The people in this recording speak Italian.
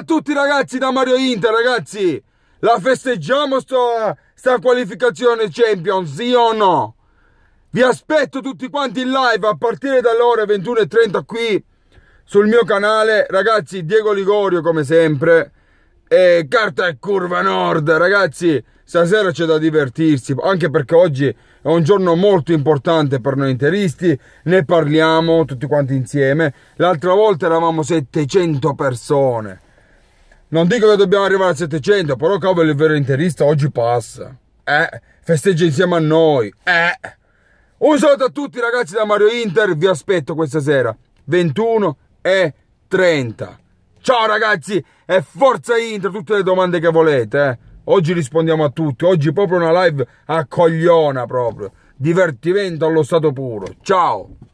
a tutti ragazzi da Mario Inter, ragazzi. La festeggiamo sto, sta qualificazione Champions, sì o no? Vi aspetto tutti quanti in live a partire dalle ore 21.30 qui sul mio canale. Ragazzi, Diego Ligorio come sempre. E carta e curva nord, ragazzi. Stasera c'è da divertirsi, anche perché oggi è un giorno molto importante per noi interisti. Ne parliamo tutti quanti insieme. L'altra volta eravamo 700 persone. Non dico che dobbiamo arrivare a 700, però cavolo il vero interista oggi passa. Eh, festeggia insieme a noi. Eh. Un saluto a tutti ragazzi da Mario Inter, vi aspetto questa sera, 21 e 30. Ciao ragazzi e forza Inter, tutte le domande che volete. Eh. Oggi rispondiamo a tutti, oggi proprio una live a cogliona proprio, divertimento allo stato puro. Ciao!